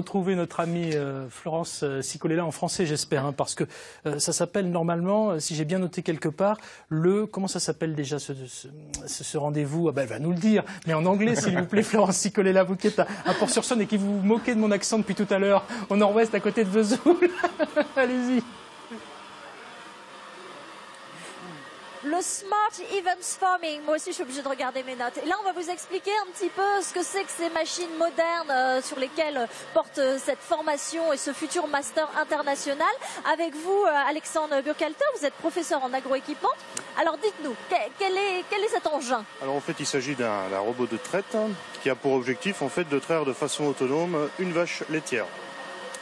retrouver notre amie euh, Florence euh, Sicolella en français, j'espère, hein, parce que euh, ça s'appelle normalement, si j'ai bien noté quelque part, le comment ça s'appelle déjà ce rendez-vous? Ah ben, Elle va nous le dire, mais en anglais, s'il vous plaît, Florence Sicolella, vous qui êtes à, à Port-sur-Saône et qui vous moquez de mon accent depuis tout à l'heure, au nord-ouest, à côté de Vesoul. Allez-y. Le Smart Events Farming. Moi aussi, je suis obligée de regarder mes notes. Et là, on va vous expliquer un petit peu ce que c'est que ces machines modernes euh, sur lesquelles porte euh, cette formation et ce futur master international. Avec vous, euh, Alexandre Burkhalter, vous êtes professeur en agroéquipement. Alors, dites-nous, quel est, quel est cet engin? Alors, en fait, il s'agit d'un robot de traite qui a pour objectif, en fait, de traire de façon autonome une vache laitière.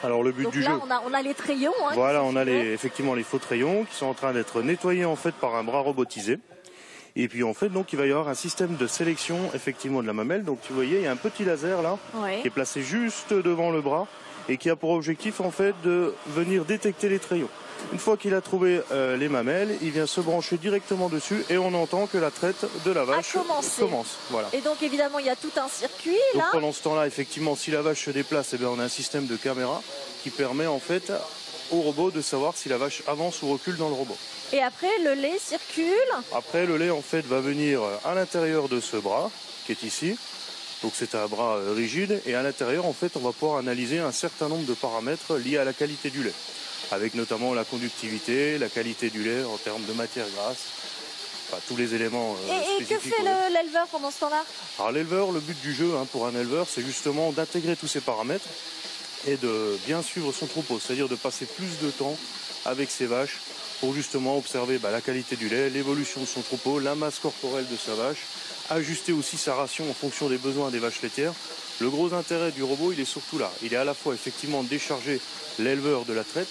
Alors le but Donc du là, jeu. On a, on a les trayons. Hein, voilà, on a les, effectivement les faux trayons qui sont en train d'être nettoyés en fait par un bras robotisé. Et puis en fait, donc il va y avoir un système de sélection effectivement de la mamelle. Donc tu voyais, il y a un petit laser là qui est placé juste devant le bras et qui a pour objectif en fait de venir détecter les trayons. Une fois qu'il a trouvé euh, les mamelles, il vient se brancher directement dessus et on entend que la traite de la vache commence. Voilà. Et donc évidemment il y a tout un circuit donc, Pendant ce temps-là, effectivement, si la vache se déplace, eh bien, on a un système de caméra qui permet en fait au robot de savoir si la vache avance ou recule dans le robot. Et après le lait circule Après le lait en fait va venir à l'intérieur de ce bras qui est ici. Donc c'est un bras euh, rigide. Et à l'intérieur en fait on va pouvoir analyser un certain nombre de paramètres liés à la qualité du lait. Avec notamment la conductivité, la qualité du lait en termes de matière grasse, enfin, tous les éléments. Euh, et, que fait l'éleveur pendant ce temps-là? Alors l'éleveur, le but du jeu hein, pour un éleveur, c'est justement d'intégrer tous ces paramètres et de bien suivre son troupeau, c'est-à-dire de passer plus de temps avec ses vaches pour justement observer bah, la qualité du lait, l'évolution de son troupeau, la masse corporelle de sa vache, ajuster aussi sa ration en fonction des besoins des vaches laitières. Le gros intérêt du robot, il est surtout là. Il est à la fois effectivement décharger l'éleveur de la traite,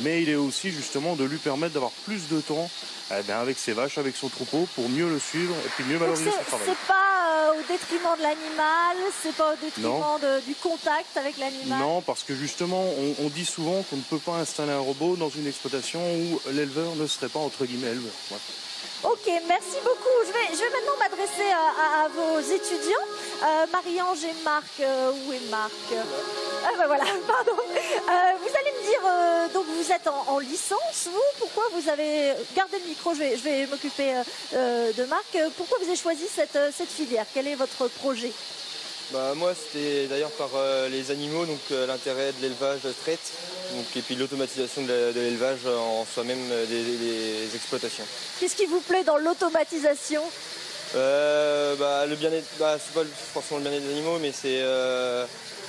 mais il est aussi justement de lui permettre d'avoir plus de temps eh avec ses vaches, avec son troupeau, pour mieux le suivre et puis mieux valoriser son travail. C'est pas euh, au détriment de l'animal, c'est pas au détriment du contact avec l'animal? Non, parce que justement, on, dit souvent qu'on ne peut pas installer un robot dans une exploitation où l'éleveur ne serait pas entre guillemets éleveur. Ok, merci beaucoup. Je vais, je vais maintenant m'adresser à, vos étudiants. Euh, Marie-Ange et Marc, euh, où est Marc? Ah ben voilà, pardon. Euh, vous allez dire, euh, donc vous êtes en, licence, vous Pourquoi vous avez gardé le micro Je vais, je vais m'occuper euh, de Marc. Pourquoi vous avez choisi cette, cette filière? Quel est votre projet? Bah, moi, c'était d'ailleurs par les animaux, donc l'intérêt de l'élevage traite, donc, et puis l'automatisation de l'élevage en soi-même des, exploitations. Qu'est-ce qui vous plaît dans l'automatisation? Bah, Le bien-être, bah, c'est pas forcément le bien-être des animaux, mais c'est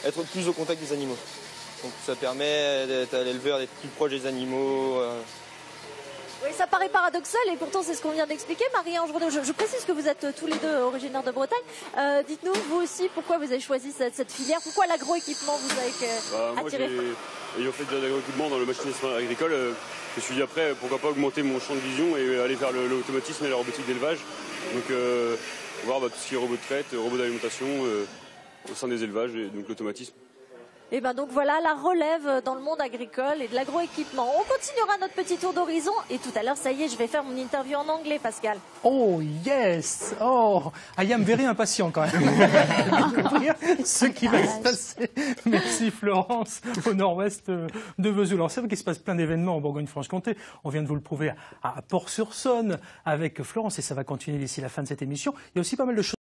être plus au contact des animaux. Donc ça permet d'être à l'éleveur, d'être plus proche des animaux. Euh. Oui, ça paraît paradoxal et pourtant c'est ce qu'on vient d'expliquer. Marie-Ange je, je, précise que vous êtes euh, tous les deux originaires de Bretagne. Euh, dites-nous, vous aussi, pourquoi vous avez choisi cette, filière? Pourquoi l'agroéquipement vous a bah, attiré? Ayant fait de l'agroéquipement dans le machinisme agricole, je me suis dit après, pourquoi pas augmenter mon champ de vision et aller vers l'automatisme et la robotique d'élevage. Donc, voir bah, tout ce qui est robot de traite, robot d'alimentation au sein des élevages et donc l'automatisme. Et bien donc voilà la relève dans le monde agricole et de l'agroéquipement. On continuera notre petit tour d'horizon et tout à l'heure, ça y est, je vais faire mon interview en anglais, Pascal. Oh yes Oh I am very impatient quand même. ce qui va se passer. Merci Florence, au nord-ouest de Vesoul. C'est vrai qu'il se passe plein d'événements en Bourgogne-Franche-Comté. On vient de vous le prouver à Port-sur-Saône avec Florence et ça va continuer d'ici la fin de cette émission. Il y a aussi pas mal de choses